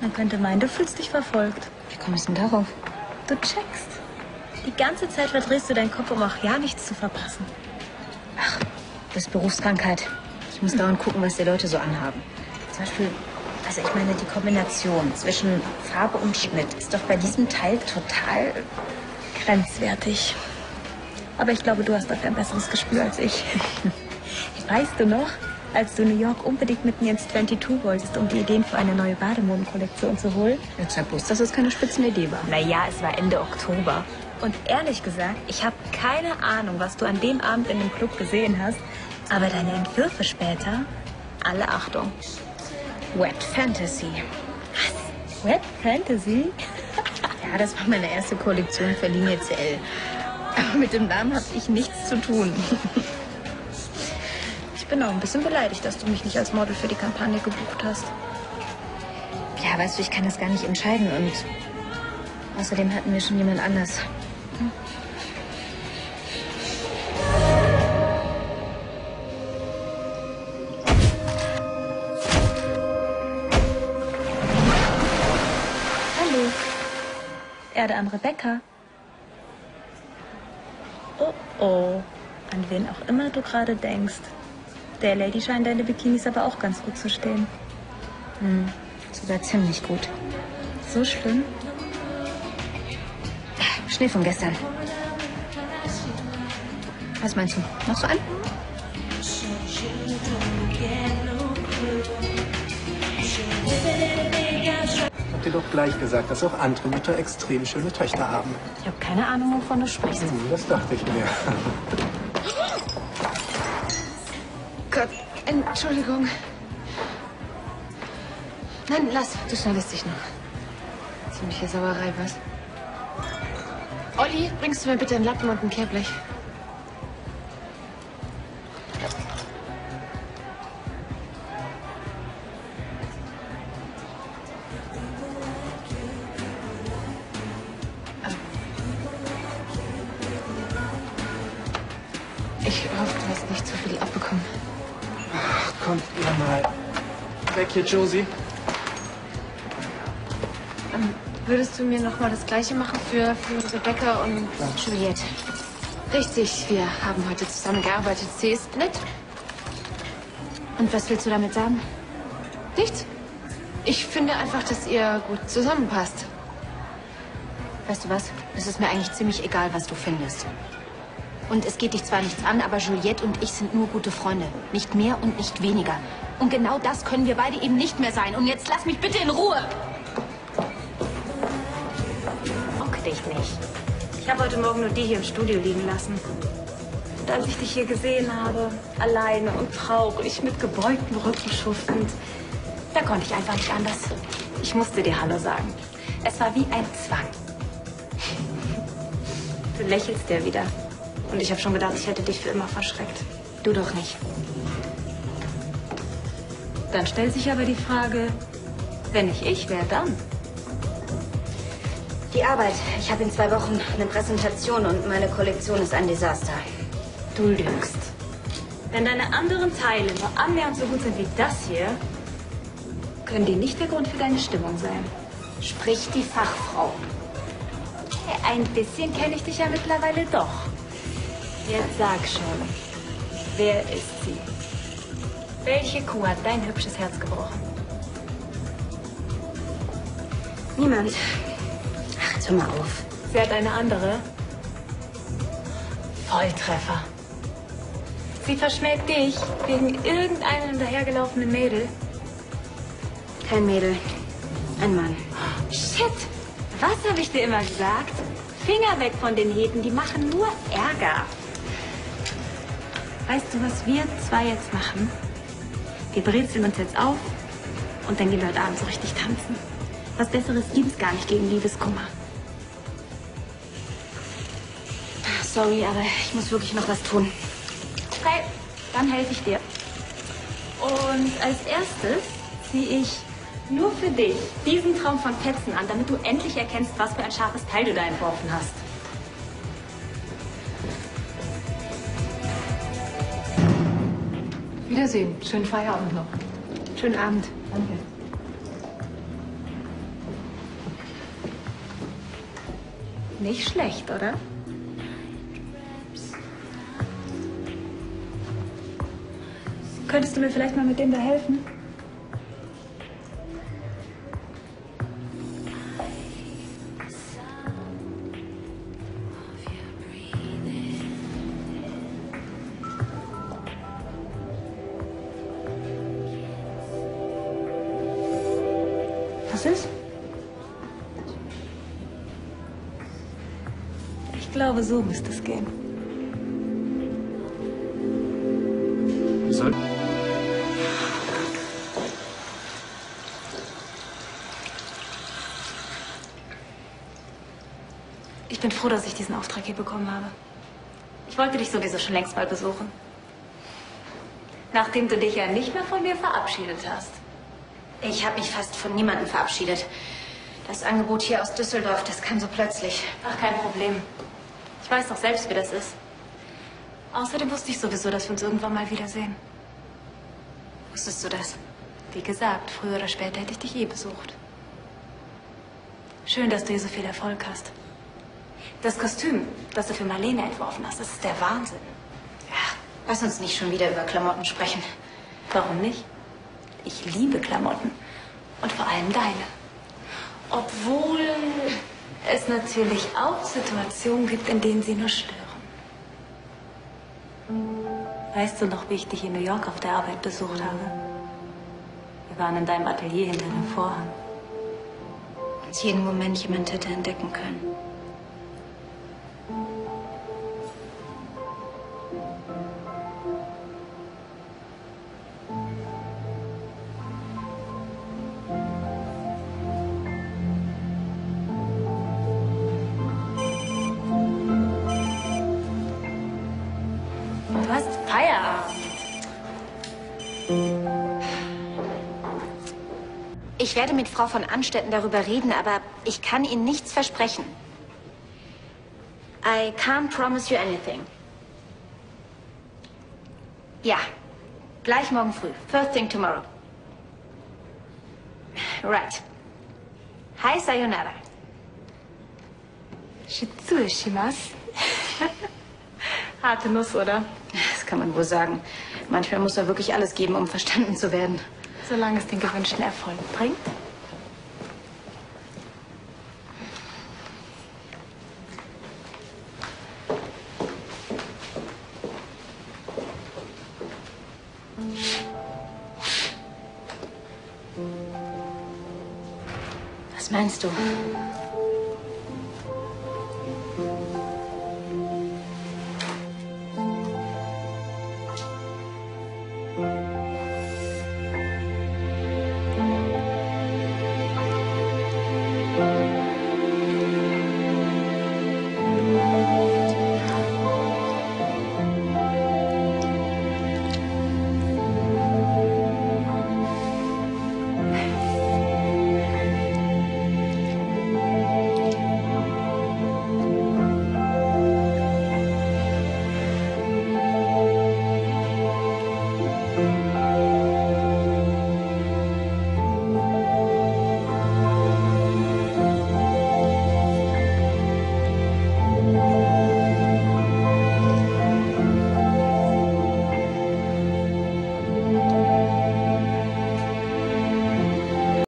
Man könnte meinen, du fühlst dich verfolgt. Wie kommst du denn darauf? Du checkst. Die ganze Zeit verdrehst du deinen Kopf, um auch ja nichts zu verpassen. Ach, das ist Berufskrankheit. Ich muss dauernd gucken, was die Leute so anhaben. Zum Beispiel, also ich meine, die Kombination zwischen Farbe und Schnitt ist doch bei diesem Teil total grenzwertig. Aber ich glaube, du hast dafür ein besseres Gespür als ich. weißt du noch, als du New York unbedingt mit mir ins 22 wolltest, um die Ideen für eine neue Bademodenkollektion zu holen? Jetzt sag bloß, dass es keine Spitzenidee war. Naja, es war Ende Oktober. Und ehrlich gesagt, ich habe keine Ahnung, was du an dem Abend in dem Club gesehen hast. Aber deine Entwürfe später, alle Achtung. Wet Fantasy. Was? Wet Fantasy? ja, das war meine erste Kollektion für Linie CL. Aber mit dem Namen habe ich nichts zu tun. Ich bin auch ein bisschen beleidigt, dass du mich nicht als Model für die Kampagne gebucht hast. Ja, weißt du, ich kann das gar nicht entscheiden und außerdem hatten wir schon jemand anders. Hm? Hallo. Erde an Rebecca. Oh oh, an wen auch immer du gerade denkst. Der Lady scheint deine Bikinis aber auch ganz gut zu stehen. Hm, sogar ziemlich gut. So schlimm? Schnee von gestern. Was meinst du? Machst du an? Habt ihr doch gleich gesagt, dass auch andere Mütter extrem schöne Töchter haben. Ich habe keine Ahnung, wovon du sprichst. Hm, das dachte ich mir. Gott, Entschuldigung. Nein, lass, du schneidest dich noch. Ziemliche Sauerei, was? Olli, bringst du mir bitte einen Lappen und ein Kehrblech? Weg hier, Josie. Ähm, würdest du mir noch mal das Gleiche machen für, für Rebecca und Juliette? Richtig, wir haben heute zusammengearbeitet. Sie ist nett. Und was willst du damit sagen? Nichts. Ich finde einfach, dass ihr gut zusammenpasst. Weißt du was? Es ist mir eigentlich ziemlich egal, was du findest. Und es geht dich zwar nichts an, aber Juliette und ich sind nur gute Freunde. Nicht mehr und nicht weniger. Und genau das können wir beide eben nicht mehr sein. Und jetzt lass mich bitte in Ruhe. Mock dich nicht. Ich habe heute Morgen nur die hier im Studio liegen lassen. Und als ich dich hier gesehen habe, alleine und traurig, mit gebeugtem Rücken schuftend, da konnte ich einfach nicht anders. Ich musste dir Hallo sagen. Es war wie ein Zwang. Du lächelst ja wieder. Und ich habe schon gedacht, ich hätte dich für immer verschreckt. Du doch nicht. Dann stellt sich aber die Frage, wenn nicht ich, wer dann? Die Arbeit. Ich habe in zwei Wochen eine Präsentation und meine Kollektion ist ein Desaster. Du lügst. Wenn deine anderen Teile nur annähernd so gut sind wie das hier, können die nicht der Grund für deine Stimmung sein. Sprich die Fachfrau. Ein bisschen kenne ich dich ja mittlerweile doch. Jetzt sag schon, wer ist sie? Welche Kuh hat dein hübsches Herz gebrochen? Niemand. Ach, jetzt hör mal auf. Sie hat eine andere. Volltreffer. Sie verschmäht dich wegen irgendeinem dahergelaufenen Mädel. Kein Mädel. Ein Mann. Shit! Was habe ich dir immer gesagt? Finger weg von den Heten, die machen nur Ärger. Weißt du, was wir zwei jetzt machen? Wir brezeln uns jetzt auf und dann gehen wir heute Abend so richtig tanzen. Was Besseres gibt es gar nicht gegen Liebeskummer. Sorry, aber ich muss wirklich noch was tun. Okay, dann helfe ich dir. Und als erstes ziehe ich nur für dich diesen Traum von Petzen an, damit du endlich erkennst, was für ein scharfes Teil du da entworfen hast. Wiedersehen. Schönen Feierabend noch. Schönen Abend. Danke. Nicht schlecht, oder? Könntest du mir vielleicht mal mit dem da helfen? Was ist? Ich glaube, so müsste es gehen. Soll Ich bin froh, dass ich diesen Auftrag hier bekommen habe. Ich wollte dich sowieso schon längst mal besuchen. Nachdem du dich ja nicht mehr von mir verabschiedet hast. Ich habe mich fast von niemandem verabschiedet. Das Angebot hier aus Düsseldorf, das kam so plötzlich. Ach, kein Problem. Ich weiß doch selbst, wie das ist. Außerdem wusste ich sowieso, dass wir uns irgendwann mal wiedersehen. Wusstest du das? Wie gesagt, früher oder später hätte ich dich eh besucht. Schön, dass du hier so viel Erfolg hast. Das Kostüm, das du für Marlene entworfen hast, das ist der Wahnsinn. Ja, lass uns nicht schon wieder über Klamotten sprechen. Warum nicht? Ich liebe Klamotten. Und vor allem deine. Obwohl es natürlich auch Situationen gibt, in denen sie nur stören. Weißt du noch, wie ich dich in New York auf der Arbeit besucht habe? Wir waren in deinem Atelier hinter dem Vorhang. Uns jeden Moment jemand hätte entdecken können. Ich werde mit Frau von Anstetten darüber reden, aber ich kann Ihnen nichts versprechen. I can't promise you anything. Ja, gleich morgen früh. First thing tomorrow. Right. Hi, Sayonara. Shitsu shimasu. Harte Nuss, oder? Das kann man wohl sagen. Manchmal muss er wirklich alles geben, um verstanden zu werden solange es den gewünschten Erfolg bringt. Was meinst du?